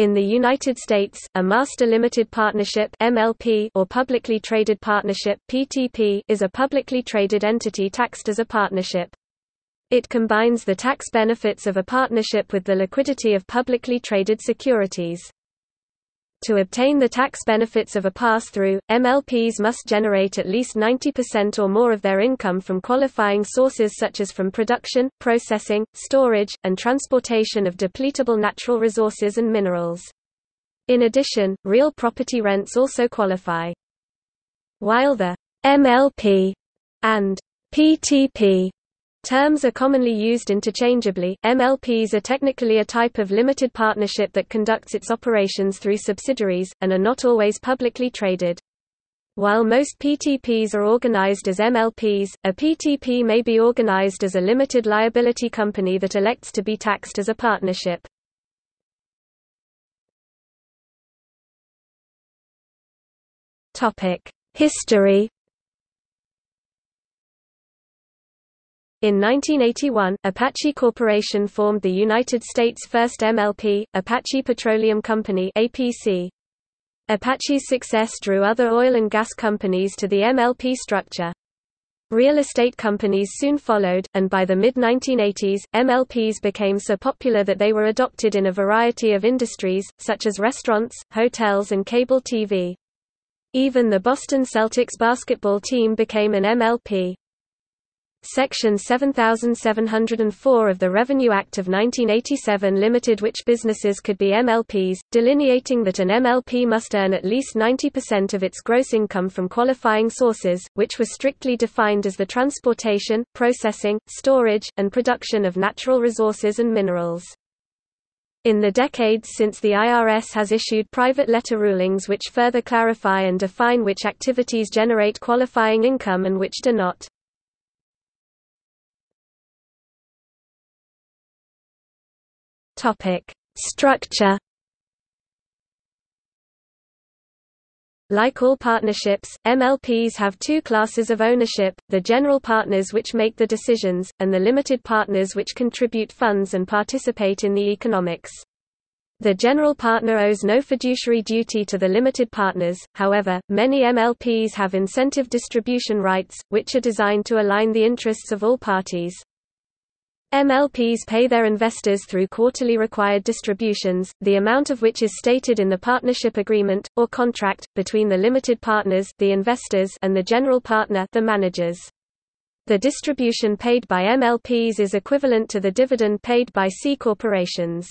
In the United States, a master limited partnership (MLP) or publicly traded partnership (PTP) is a publicly traded entity taxed as a partnership. It combines the tax benefits of a partnership with the liquidity of publicly traded securities. To obtain the tax benefits of a pass-through, MLPs must generate at least 90% or more of their income from qualifying sources such as from production, processing, storage, and transportation of depletable natural resources and minerals. In addition, real property rents also qualify. While the MLP and PTP Terms are commonly used interchangeably. MLPs are technically a type of limited partnership that conducts its operations through subsidiaries, and are not always publicly traded. While most PTPs are organized as MLPs, a PTP may be organized as a limited liability company that elects to be taxed as a partnership. History In 1981, Apache Corporation formed the United States' first MLP, Apache Petroleum Company APC. Apache's success drew other oil and gas companies to the MLP structure. Real estate companies soon followed, and by the mid-1980s, MLPs became so popular that they were adopted in a variety of industries, such as restaurants, hotels and cable TV. Even the Boston Celtics basketball team became an MLP. Section 7704 of the Revenue Act of 1987 limited which businesses could be MLPs, delineating that an MLP must earn at least 90% of its gross income from qualifying sources, which were strictly defined as the transportation, processing, storage, and production of natural resources and minerals. In the decades since the IRS has issued private letter rulings which further clarify and define which activities generate qualifying income and which do not. Topic: Structure. Like all partnerships, MLPs have two classes of ownership, the general partners which make the decisions, and the limited partners which contribute funds and participate in the economics. The general partner owes no fiduciary duty to the limited partners, however, many MLPs have incentive distribution rights, which are designed to align the interests of all parties. MLPs pay their investors through quarterly required distributions, the amount of which is stated in the partnership agreement, or contract, between the limited partners the investors and the general partner the managers. The distribution paid by MLPs is equivalent to the dividend paid by C corporations.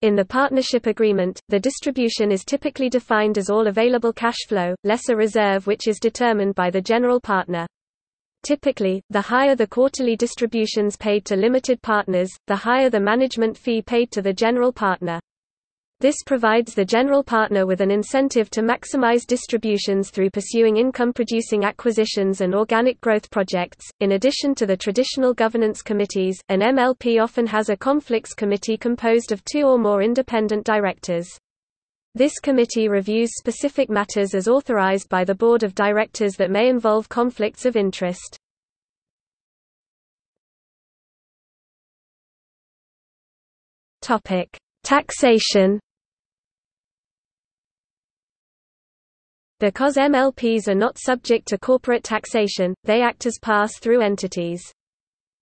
In the partnership agreement, the distribution is typically defined as all available cash flow, less a reserve which is determined by the general partner. Typically, the higher the quarterly distributions paid to limited partners, the higher the management fee paid to the general partner. This provides the general partner with an incentive to maximize distributions through pursuing income producing acquisitions and organic growth projects. In addition to the traditional governance committees, an MLP often has a conflicts committee composed of two or more independent directors. This committee reviews specific matters as authorized by the board of directors that may involve conflicts of interest. Topic: Taxation. Because MLPs are not subject to corporate taxation, they act as pass-through entities.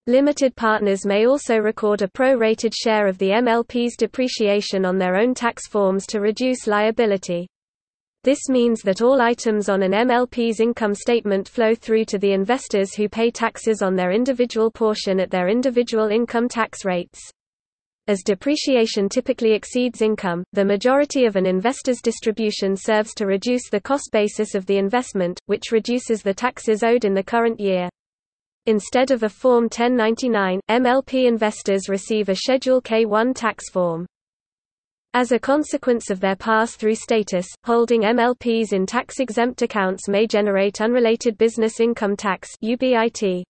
Limited partners may also record a pro-rated share of the MLP's depreciation on their own tax forms to reduce liability. This means that all items on an MLP's income statement flow through to the investors who pay taxes on their individual portion at their individual income tax rates. As depreciation typically exceeds income, the majority of an investor's distribution serves to reduce the cost basis of the investment, which reduces the taxes owed in the current year. Instead of a Form 1099, MLP investors receive a Schedule K-1 tax form. As a consequence of their pass-through status, holding MLPs in tax-exempt accounts may generate unrelated business income tax UBIT.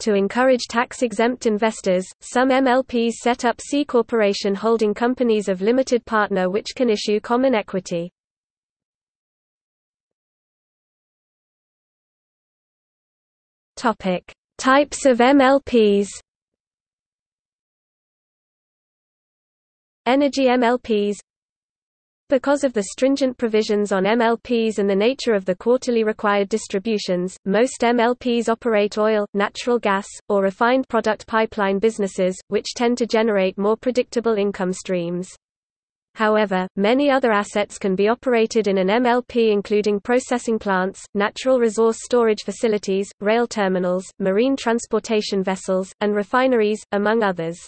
To encourage tax-exempt investors, some MLPs set up C corporation holding companies of limited partner which can issue common equity. Topic: Types of MLPs. Energy MLPs Because of the stringent provisions on MLPs and the nature of the quarterly required distributions, most MLPs operate oil, natural gas, or refined product pipeline businesses, which tend to generate more predictable income streams. However, many other assets can be operated in an MLP including processing plants, natural resource storage facilities, rail terminals, marine transportation vessels, and refineries, among others.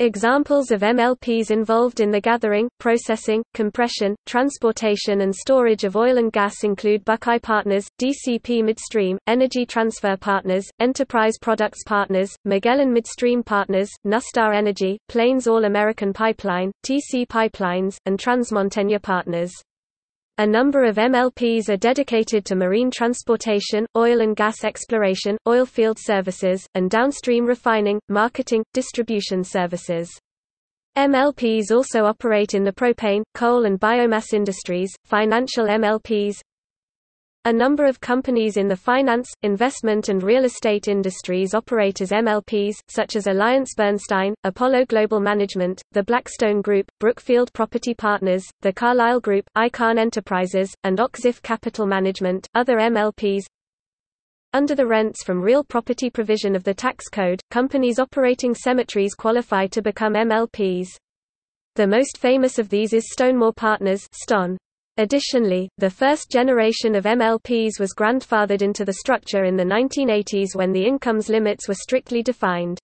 Examples of MLPs involved in the gathering, processing, compression, transportation and storage of oil and gas include Buckeye Partners, DCP Midstream, Energy Transfer Partners, Enterprise Products Partners, Magellan Midstream Partners, NuStar Energy, Plains All American Pipeline, TC Pipelines, and TransMontaigne Partners. A number of MLPs are dedicated to marine transportation, oil and gas exploration, oilfield services, and downstream refining, marketing, distribution services. MLPs also operate in the propane, coal and biomass industries. Financial MLPs a number of companies in the finance, investment and real estate industries operate as MLPs, such as AllianceBernstein, Apollo Global Management, the Blackstone Group, Brookfield Property Partners, the Carlyle Group, Icahn Enterprises, and Och-Ziff Capital Management. Other MLPs under the rents from real property provision of the tax code, companies operating cemeteries qualify to become MLPs. The most famous of these is StoneMor Partners Ston. Additionally, the first generation of MLPs was grandfathered into the structure in the 1980s when the incomes limits were strictly defined.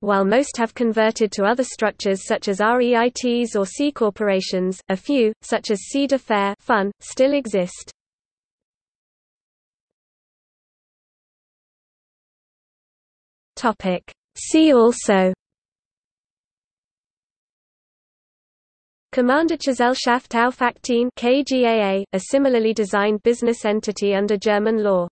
While most have converted to other structures such as REITs or C corporations, a few, such as Cedar Fair Fun, still exist. See also Kommanditgesellschaft auf Aktien KGaA, a similarly designed business entity under German law.